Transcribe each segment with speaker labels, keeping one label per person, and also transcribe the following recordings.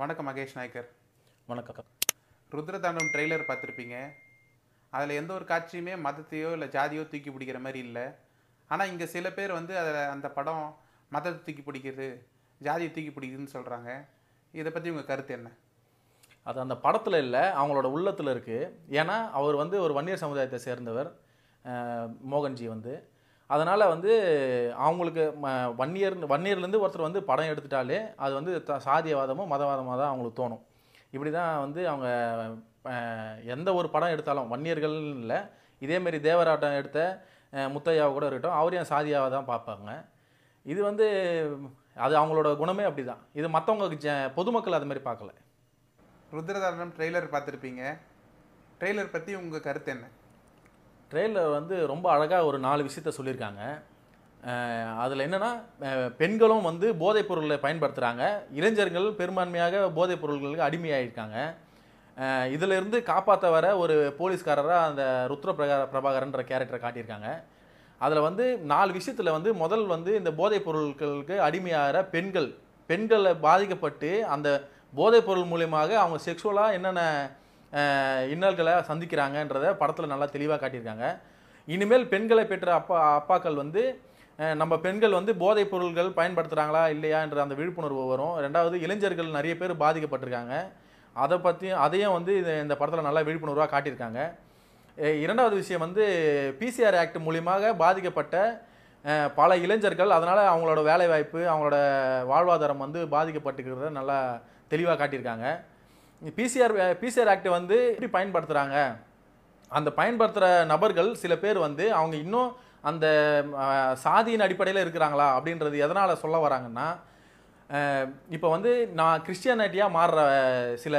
Speaker 1: வணக்கம் மகேஷ் நாயக்கர்.
Speaker 2: வணக்கம்
Speaker 1: ருத்ரதாண்டம் ட்ரெய்லர் பார்த்துருப்பீங்க. அதில் எந்த ஒரு காட்சியுமே மதத்தையோ இல்லை ஜாதியோ தூக்கி பிடிக்கிற மாதிரி இல்லை. ஆனால் இங்கே சில பேர் வந்து அதில் அந்த படம் மதத்தை தூக்கி பிடிக்குது ஜாதியை தூக்கி பிடிக்குதுன்னு சொல்கிறாங்க இதை பற்றி உங்கள் கருத்து என்ன?
Speaker 2: அது அந்த படத்தில் இல்லை அவங்களோட உள்ளத்தில் இருக்குது ஏன்னா அவர் வந்து ஒரு வன்னியர் சமுதாயத்தை சேர்ந்தவர் மோகன்ஜி வந்து. அதனால் வந்து அவங்களுக்கு ஒன் இயர் ஒன் இயர்லேருந்து ஒருத்தர் வந்து படம் எடுத்துட்டாலே அது வந்து த- சாதியவாதமோ மதவாதமாக தான் அவங்களுக்கு தோணும். இப்படி தான் வந்து அவங்க எந்த ஒரு படம் எடுத்தாலும் வன்னியர்கள் இல்லை இதேமாரி தேவராட்டம் எடுத்த முத்தையாவை கூட இருக்கட்டும் அவரையும் சாதியாவை தான் பார்ப்பாங்க. இது வந்து அது அவங்களோட குணமே அப்படி தான் இது மற்றவங்க ஜ- பொதுமக்கள் அது மாதிரி பார்க்கல.
Speaker 1: ருத்ரதாரணம் ட்ரெய்லர் பார்த்துருப்பீங்க. ட்ரெய்லர் பற்றி உங்கள் கருத்து என்ன?
Speaker 2: ட்ரெயிலர் வந்து ரொம்ப அழகாக ஒரு நாலு விஷயத்த சொல்லியிருக்காங்க. அதில் என்னென்னா பெண்களும் வந்து போதைப் பொருளை பயன்படுத்துகிறாங்க இளைஞர்கள் பெரும்பான்மையாக போதைப் பொருள்களுக்கு அடிமையாயிருக்காங்க. இதிலிருந்து காப்பாற்ற வர ஒரு போலீஸ்காரராக அந்த ருத்ர பிரகா பிரபாகரன்ற கேரக்டரை காட்டியிருக்காங்க. அதில் வந்து நாலு விஷயத்தில் வந்து முதல் வந்து இந்த போதைப் பொருட்களுக்கு அடிமையாகிற பெண்கள் பெண்களை பாதிக்கப்பட்டு அந்த போதைப் பொருள் மூலியமாக அவங்க செக்ஷுவலாக என்னென்ன இன்னல்களை சந்திக்கிறாங்கன்றத படத்தில் நல்லா தெளிவாக காட்டியிருக்காங்க. இனிமேல் பெண்களை பெற்ற அப்பா அப்பாக்கள் வந்து நம்ம பெண்கள் வந்து போதைப் பொருள்கள் பயன்படுத்துகிறாங்களா இல்லையா என்ற அந்த விழிப்புணர்வு வரும். ரெண்டாவது இளைஞர்கள் நிறைய பேர் பாதிக்கப்பட்டிருக்காங்க. அதை பற்றி அதையும் வந்து இது இந்த படத்தில் நல்லா விழிப்புணர்வாக காட்டியிருக்காங்க. இரண்டாவது விஷயம் வந்து பிசிஆர் ஆக்ட் மூலியமாக பாதிக்கப்பட்ட பல இளைஞர்கள் அதனால் அவங்களோட வேலைவாய்ப்பு அவங்களோட வாழ்வாதாரம் வந்து பாதிக்கப்பட்டுக்கிறத நல்லா தெளிவாக காட்டியிருக்காங்க. பிசிஆர் பிசிஆர் ஆக்ட் வந்து எப்படி பயன்படுத்துகிறாங்க அந்த பயன்படுத்துகிற நபர்கள் சில பேர் வந்து அவங்க இன்னும் அந்த சாதியின் அடிப்படையில் இருக்கிறாங்களா அப்படின்றது எதனால் சொல்ல வராங்கன்னா இப்போ வந்து நான் கிறிஸ்டியானிட்டியாக மாறுற சில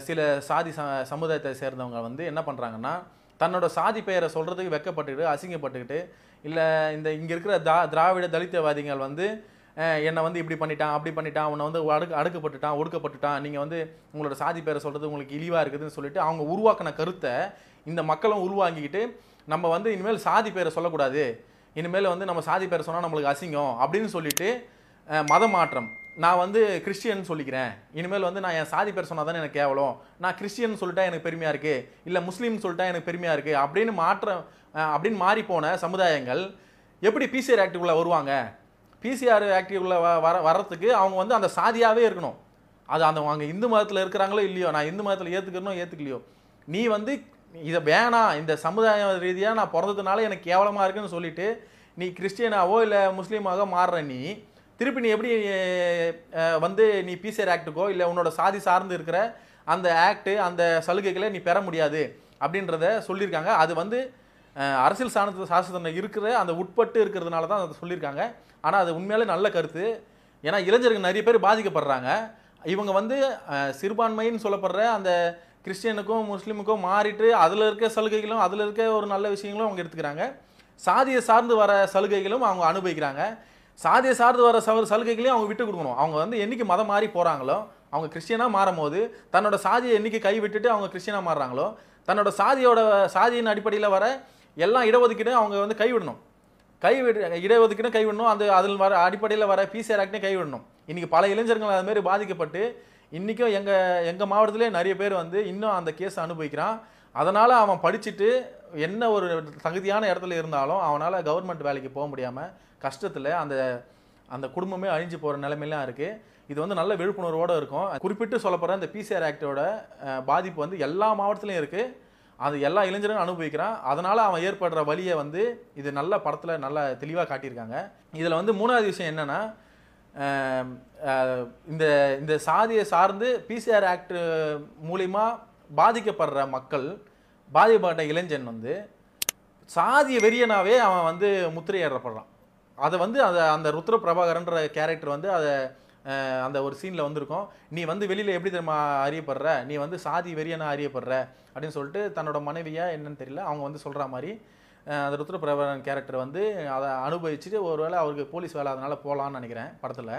Speaker 2: சில சாதி ச சமுதாயத்தை சேர்ந்தவங்க வந்து என்ன பண்ணுறாங்கன்னா தன்னோட சாதி பெயரை சொல்கிறதுக்கு வெக்கப்பட்டுக்கிட்டு அசிங்கப்பட்டுக்கிட்டு இல்லை இந்த இங்கே இருக்கிற தா திராவிட தலித்தவாதிகள் வந்து என்னை வந்து இப்படி பண்ணிட்டான் அப்படி பண்ணிட்டான் உன்னை வந்து அடுக்கு அடுக்கப்பட்டுட்டான் ஒடுக்கப்பட்டுட்டான். நீங்கள் வந்து உங்களோட சாதி பேரை சொல்கிறது உங்களுக்கு இழிவாக இருக்குதுன்னு சொல்லிட்டு அவங்க உருவாக்கின கருத்தை இந்த மக்களும் உருவாங்கிக்கிட்டு நம்ம வந்து இனிமேல் சாதி பேரை சொல்லக்கூடாது. இனிமேல் வந்து நம்ம சாதி பேரை சொன்னால் நம்மளுக்கு அசிங்கம் அப்படின்னு சொல்லிட்டு மத மாற்றம் நான் வந்து கிறிஸ்டியன் சொல்லிக்கிறேன். இனிமேல் வந்து நான் என் சாதி பேர் சொன்னால் தானே எனக்கு கேவலம். நான் கிறிஸ்டியன் சொல்லிட்டா எனக்கு பெருமையாக இருக்குது இல்லை முஸ்லீம் சொல்லிட்டா எனக்கு பெருமையாக இருக்குது அப்படின்னு மாற்றம் அப்படின்னு மாறி போன சமுதாயங்கள் எப்படி பிசிஆர் ஆக்டுக்குள்ளே வருவாங்க? பிசிஆர் ஆக்டிவ் உள்ள வர வர்றதுக்கு அவங்க வந்து அந்த சாதியாகவே இருக்கணும். அது அந்த அவங்க இந்து மதத்தில் இருக்கிறாங்களோ இல்லையோ நான் இந்து மதத்தில் ஏற்றுக்கணும் ஏற்றுக்கலையோ நீ வந்து இதை வேணாம் இந்த சமுதாய ரீதியாக நான் பிறந்ததுனால எனக்கு கேவலமாக இருக்குன்னு சொல்லிட்டு நீ கிறிஸ்டியனாவோ இல்லை முஸ்லீமாக மாறுற நீ திருப்பி நீ எப்படி வந்து நீ பிசிஆர் ஆக்டுக்கோ இல்லை உன்னோட சாதி சார்ந்து இருக்கிற அந்த ஆக்ட்டு அந்த சலுகைகளை நீ பெற முடியாது அப்படின்றத சொல்லியிருக்காங்க. அது வந்து அரசியல் சாணத்து சாஸ்திரம் இருக்கிற அந்த உட்பட்டு இருக்கிறதுனால தான் அதை சொல்லியிருக்காங்க. ஆனால் அது உண்மையாலே நல்ல கருத்து. ஏன்னா இளைஞர்கள் நிறைய பேர் பாதிக்கப்படுறாங்க. இவங்க வந்து சிறுபான்மைன்னு சொல்லப்படுற அந்த கிறிஸ்டியனுக்கும் முஸ்லீமுக்கும் மாறிட்டு அதில் இருக்க சலுகைகளும் அதில் இருக்க ஒரு நல்ல விஷயங்களும் அவங்க எடுத்துக்கிறாங்க. சாதியை சார்ந்து வர சலுகைகளும் அவங்க அனுபவிக்கிறாங்க. சாதியை சார்ந்து வர சவ சலுகைகளையும் அவங்க விட்டு கொடுக்கணும். அவங்க வந்து என்றைக்கு மதம் மாறி போகிறாங்களோ அவங்க கிறிஸ்டியனாக மாறும்போது தன்னோட சாதியை என்றைக்கு கை விட்டுட்டு அவங்க கிறிஸ்டியனாக மாறுறாங்களோ தன்னோட சாதியோட சாதியின் அடிப்படையில் வர எல்லாம் இடஒதுக்கீடும் அவங்க வந்து கைவிடணும். கைவிடு இடஒதுக்கீடும் கைவிடணும். அந்த அதில் வர அடிப்படையில் வர பிசிஆர் ஆக்டையும் கைவிடணும். இன்றைக்கி பல இளைஞர்கள் அது மாதிரி பாதிக்கப்பட்டு இன்றைக்கும் எங்கள் எங்கள் மாவட்டத்திலே நிறைய பேர் வந்து இன்னும் அந்த கேஸ் அனுபவிக்கிறான். அதனால் அவன் படிச்சுட்டு என்ன ஒரு தகுதியான இடத்துல இருந்தாலும் அவனால் கவர்மெண்ட் வேலைக்கு போக முடியாமல் கஷ்டத்தில் அந்த அந்த குடும்பமே அழிஞ்சு போகிற நிலைமையெல்லாம் இருக்குது இது வந்து நல்ல விழிப்புணர்வோடு இருக்கும். குறிப்பிட்டு சொல்லப்படுற இந்த பிசிஆர் ஆக்டோட பாதிப்பு வந்து எல்லா மாவட்டத்துலையும் இருக்குது அது எல்லா இளைஞரும் அனுபவிக்கிறான். அதனால் அவன் ஏற்படுற வழியை வந்து இது நல்ல படத்தில் நல்லா தெளிவாக காட்டியிருக்காங்க. இதில் வந்து மூணாவது விஷயம் என்னென்னா இந்த இந்த சாதியை சார்ந்து பிசிஆர் ஆக்ட் மூலிமா பாதிக்கப்படுற மக்கள் பாதிக்கப்பட்ட இளைஞன் வந்து சாதிய வெறியனாவே அவன் வந்து முத்திரையிடப்படுறான். அதை வந்து அந்த அந்த ருத்ர பிரபாகரன்ற கேரக்டர் வந்து அதை அந்த ஒரு சீனில் வந்திருக்கும். நீ வந்து வெளியில் எப்படி தெரியுமா அறியப்படுற? நீ வந்து சாதி வெறியனா அறியப்படுற? அப்படின்னு சொல்லிட்டு தன்னோட மனைவியா என்னன்னு தெரியல. அவங்க வந்து சொல்கிற மாதிரி அந்த ருத்ரபிரபரன் கேரக்டர் வந்து அதை அனுபவிச்சுட்டு ஒருவேளை அவருக்கு போலீஸ் வேலை அதனால் போகலான்னு நினைக்கிறேன் படத்தில்.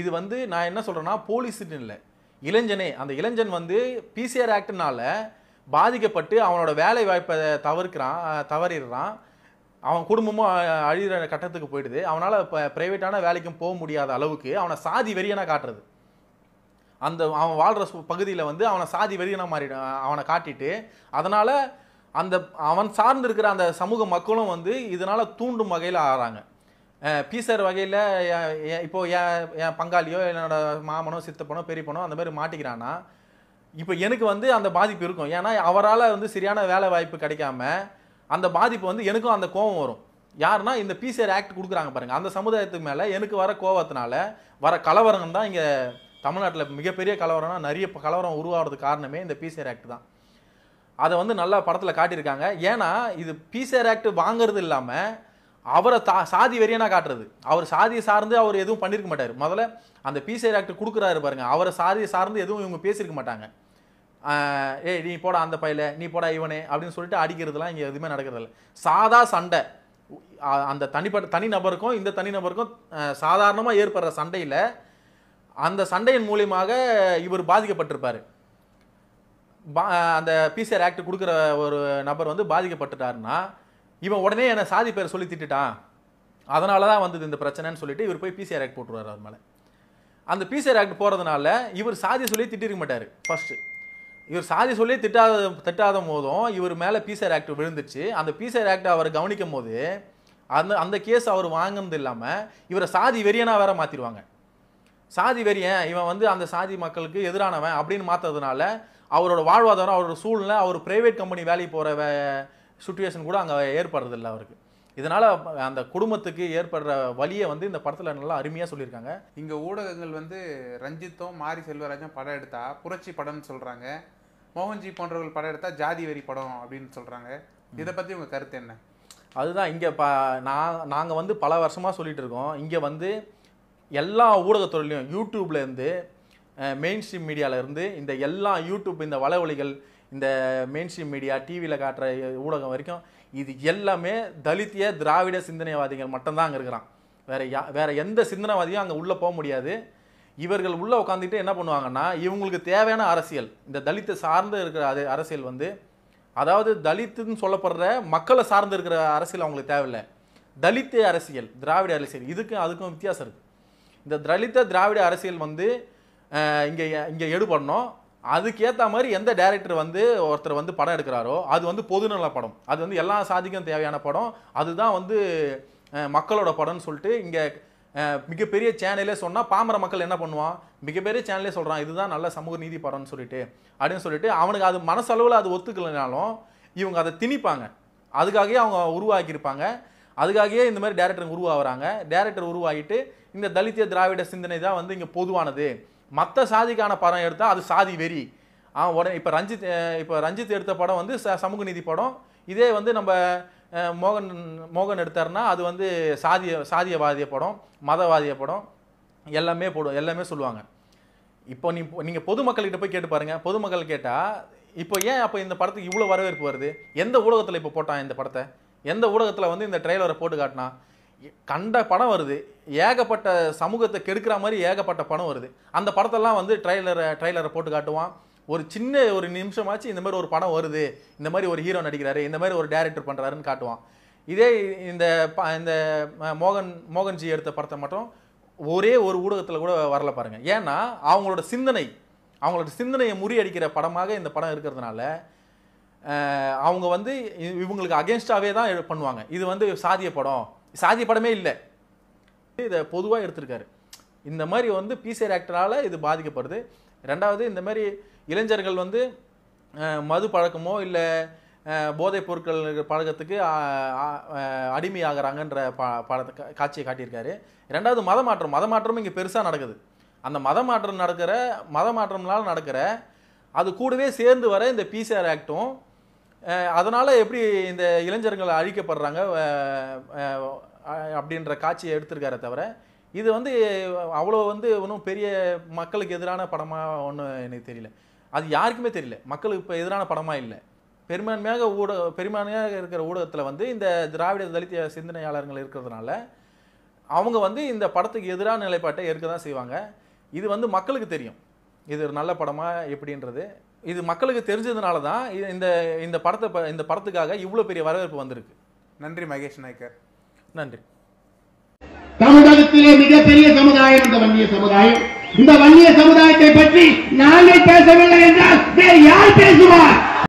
Speaker 2: இது வந்து நான் என்ன சொல்கிறேன்னா போலீஸுன்னு இல்லை. இளைஞனே அந்த இளைஞன் வந்து பிசிஆர் ஆக்டினால் பாதிக்கப்பட்டு அவனோட வேலை வாய்ப்பை தவிர்க்கிறான் தவறிடுறான். அவன் குடும்பமும் அழிகிற கட்டத்துக்கு போயிடுது. அவனால் இப்போ ப்ரைவேட்டான வேலைக்கும் போக முடியாத அளவுக்கு அவனை சாதி வெறியனாக காட்டுறது. அந்த அவன் வாழ்கிற பகுதியில் வந்து அவனை சாதி வெறியனாக மாறி அவனை காட்டிட்டு அதனால் அந்த அவன் சார்ந்து இருக்கிற அந்த சமூக மக்களும் வந்து இதனால் தூண்டும் வகையில் ஆகிறாங்க பீசர் வகையில் இப்போ என் என் பங்காளியோ என்னோட மாமனோ சித்தப்பனோ பெரியப்பனோ அந்த மாதிரி மாட்டிக்கிறான்னா இப்போ எனக்கு வந்து அந்த பாதிப்பு இருக்கும். ஏன்னா அவரால் வந்து சரியான வேலை வாய்ப்பு கிடைக்காம அந்த பாதிப்பு வந்து எனக்கும் அந்த கோபம் வரும். யாருன்னா இந்த பிசிஆர் ஆக்ட் கொடுக்குறாங்க பாருங்கள் அந்த சமுதாயத்துக்கு மேலே எனக்கு வர கோபத்தினால வர கலவரம் தான் இங்கே தமிழ்நாட்டில் மிகப்பெரிய கலவரம்னா நிறைய கலவரம் உருவாகிறதுக்கு காரணமே இந்த பிசிஆர் ஆக்ட் தான். அதை வந்து நல்லா படத்தில் காட்டியிருக்காங்க. ஏன்னா இது பிசிஆர் ஆக்ட் வாங்குறது இல்லாமல் அவரை தா சாதி வெறியனாக காட்டுறது. அவர் சாதியை சார்ந்து அவர் எதுவும் பண்ணியிருக்க மாட்டார். முதல்ல அந்த பிசிஆர் ஆக்ட் கொடுக்குறாரு பாருங்கள் அவரை சாதியை சார்ந்து எதுவும் இவங்க பேசியிருக்க மாட்டாங்க. ஏய் நீ போடா அந்த பையில நீ போடா இவனே அப்படின்னு சொல்லிட்டு அடிக்கிறதுலாம் இங்கே எதுவுமே நடக்கிறதில்ல. சாதா சண்டை. அந்த தனிப்பட்ட தனி நபருக்கும் இந்த தனி நபருக்கும் சாதாரணமாக ஏற்படுற சண்டையில் அந்த சண்டையின் மூலியமாக இவர் பாதிக்கப்பட்டிருப்பார். பா அந்த பிசிஆர் ஆக்ட் கொடுக்குற ஒரு நபர் வந்து பாதிக்கப்பட்டுட்டாருன்னா இவன் உடனே என்னை சாதி பேர் சொல்லி திட்டுட்டான். அதனால தான் வந்தது இந்த பிரச்சனைன்னு சொல்லிட்டு இவர் போய் பிசிஆர் ஆக்ட் போட்டுருவார் அவர் மேலே. அந்த பிசிஆர் ஆக்ட் போகிறதுனால இவர் சாதி சொல்லி திட்டிருக்க மாட்டார் ஃபஸ்ட்டு இவர் சாதி சொல்லி திட்டாத திட்டாத போதும் இவர் மேலே பீசர் ஆக்ட் விழுந்துச்சு அந்த பீசர் ஆக்ட் அவர் கவனிக்கும் போது அந்த அந்த கேஸ் அவர் வாங்கினது இல்லாமல் இவரை சாதி வெறியனாக வேற மாற்றிடுவாங்க சாதி வெறியன் இவன் வந்து அந்த சாதி மக்களுக்கு எதிரானவன் அப்படின்னு மாற்றதுனால அவரோட வாழ்வாதாரம் அவரோட சூழ்நிலை அவர் பிரைவேட் கம்பெனி வேலைக்கு போகிற வே சுச்சுவேஷன் கூட அங்கே ஏற்படுறதில்ல அவருக்கு. இதனால் அந்த குடும்பத்துக்கு ஏற்படுற வழியை வந்து இந்த படத்தில் நல்லா அருமையாக சொல்லியிருக்காங்க.
Speaker 1: இங்கே ஊடகங்கள் வந்து ரஞ்சித்தும் மாரி செல்வராஜும் படம் எடுத்தா புரட்சி படம்னு சொல்கிறாங்க மோகன்ஜி போன்றவர்கள் படம் எடுத்தா ஜாதி வெறி படம் அப்படின்னு சொல்றாங்க. இதை பத்தி உங்க கருத்து என்ன?
Speaker 2: அதுதான் இங்கே ப நான் நாங்கள் வந்து பல வருஷமாக சொல்லிட்டு இருக்கோம். இங்கே வந்து எல்லா ஊடகத்துறையிலையும் யூடியூப்லேருந்து மெயின் ஸ்ட்ரீம் மீடியாவிலேருந்து இந்த எல்லா யூடியூப் இந்த வலைவலிகள் இந்த மெயின் ஸ்ட்ரீம் மீடியா டிவியில் காட்டுற ஊடகம் வரைக்கும் இது எல்லாமே தலித்திய திராவிட சிந்தனைவாதிகள் மட்டும்தான் அங்கே இருக்கிறான். வேற யா வேற எந்த சிந்தனைவாதியும் அங்கே உள்ளே போக முடியாது. இவர்கள் உள்ளே உட்காந்துட்டு என்ன பண்ணுவாங்கன்னா இவங்களுக்கு தேவையான அரசியல் இந்த தலித்தை சார்ந்து இருக்கிற அது அரசியல் வந்து அதாவது தலித்துன்னு சொல்லப்படுற மக்களை சார்ந்து இருக்கிற அரசியல் அவங்களுக்கு தேவையில்லை. தலித்து அரசியல் திராவிட அரசியல் இதுக்கும் அதுக்கும் வித்தியாசம் இருக்குது இந்த தலித்த திராவிட அரசியல் வந்து இங்கே இங்கே எடுபடணும். அதுக்கேற்ற மாதிரி எந்த டேரக்டர் வந்து ஒருத்தர் வந்து படம் எடுக்கிறாரோ அது வந்து பொதுநல படம். அது வந்து எல்லா சாதிக்கும் தேவையான படம். அதுதான் வந்து மக்களோட படம்னு சொல்லிட்டு இங்கே மிகப்பெரிய சேனலே சொன்னால் பாமர மக்கள் என்ன பண்ணுவான்? மிகப்பெரிய சேனலே சொல்கிறான் இதுதான் நல்ல சமூக நீதி படம்னு சொல்லிட்டு அப்படின்னு சொல்லிட்டு அவனுக்கு அது மனசளவில் அது ஒத்துக்கலைனாலும் இவங்க அதை திணிப்பாங்க. அதுக்காகவே அவங்க உருவாக்கியிருப்பாங்க. அதுக்காகவே இந்த மாதிரி டேரக்டர் உருவாகுறாங்க. டேரக்டர் உருவாகிட்டு இந்த தலித்திய திராவிட சிந்தனை தான் வந்து இங்கே பொதுவானது. மற்ற சாதிக்கான படம் எடுத்தால் அது சாதி வெறி. ஆ உடனே இப்போ ரஞ்சித் இப்போ ரஞ்சித் எடுத்த படம் வந்து ச சமூக நீதி படம். இதே வந்து நம்ம மோகன் மோகன் எடுத்தாருன்னா அது வந்து சாதிய சாதியவாதிய படம் மதவாதிய படம் எல்லாமே போடும் எல்லாமே சொல்லுவாங்க. இப்போ நீ நீங்கள் பொதுமக்கள்கிட்ட போய் கேட்டு பாருங்கள் பொதுமக்கள் கேட்டால் இப்போ ஏன் அப்போ இந்த படத்துக்கு இவ்வளோ வரவேற்பு வருது? எந்த ஊடகத்தில் இப்போ போட்டான் இந்த படத்தை? எந்த ஊடகத்தில் வந்து இந்த ட்ரெய்லரை போட்டு காட்டினா? கண்ட படம் வருது. ஏகப்பட்ட சமூகத்தை கெடுக்கிற மாதிரி ஏகப்பட்ட படம் வருது. அந்த படத்தெல்லாம் வந்து ட்ரெய்லரை ட்ரெய்லரை போட்டு காட்டுவான். ஒரு சின்ன ஒரு நிமிஷமாச்சு இந்த மாதிரி ஒரு படம் வருது இந்த மாதிரி ஒரு ஹீரோ நடிக்கிறாரு இந்த மாதிரி ஒரு டேரக்டர் பண்ணுறாருன்னு காட்டுவான். இதே இந்த ப- இந்த மோகன் மோகன்ஜி எடுத்த படத்தை மட்டும் ஒரே ஒரு ஊடகத்தில் கூட வரல பாருங்கள் ஏன்னா அவங்களோட சிந்தனை அவங்களோட சிந்தனையை முறியடிக்கிற படமாக இந்த படம் இருக்கிறதுனால அவங்க வந்து இவங்களுக்கு அகேன்ஸ்டாகவே தான் பண்ணுவாங்க. இது வந்து சாதிய படம். சாதிய படமே இல்லை. இதை பொதுவாக எடுத்திருக்காரு. இந்த மாதிரி வந்து பிசிஆர் ஆக்டரால் இது பாதிக்கப்படுது. ரெண்டாவது இந்த மாதிரி இளைஞர்கள் வந்து மது பழக்கமோ இல்லை போதைப் பொருட்கள் பழக்கத்துக்கு அடிமை அஹ், அடிமையாகிறாங்கன்ற ப படத்தை காட்சியை காட்டியிருக்காரு. ரெண்டாவது மத மாற்றம். மத மாற்றமும் இங்கே பெருசாக நடக்குது. அந்த மத மாற்றம் நடக்கிற மத மாற்றம்னால நடக்கிற அது கூடவே சேர்ந்து வர இந்த பிசிஆர் ஆக்டும் அதனால் எப்படி இந்த இளைஞர்கள் அழிக்கப்படுறாங்க அப்படின்ற காட்சியை எடுத்திருக்காரே தவிர இது வந்து அவ்வளோ வந்து ஒன்றும் பெரிய மக்களுக்கு எதிரான படமாக ஒன்றும் எனக்கு தெரியல. அது யாருக்குமே தெரியல. மக்களுக்கு இப்போ எதிரான படமாக இல்லை. பெரும்பான்மையாக ஊடக பெரும்பான்மையாக இருக்கிற ஊடகத்தில் வந்து இந்த திராவிட தலித்திய சிந்தனையாளர்கள் இருக்கிறதுனால அவங்க வந்து இந்த படத்துக்கு எதிரான நிலைப்பாட்டை ஏற்க தான் செய்வாங்க. இது வந்து மக்களுக்கு தெரியும். இது ஒரு நல்ல படமா எப்படின்றது. இது மக்களுக்கு தெரிஞ்சதுனால தான் இந்த இந்த படத்தை ப- இந்த படத்துக்காக இவ்வளோ பெரிய வரவேற்பு வந்திருக்கு.
Speaker 1: நன்றி மகேஷ் நாயக்கர்.
Speaker 2: நன்றி.
Speaker 3: உலகத்திலே மிகப்பெரிய சமுதாயம் இந்த வன்னிய சமுதாயம். இந்த வன்னிய சமுதாயத்தை பற்றி நாங்கள் பேசவில்லை என்றால் வேறு யார் பேசுவார்?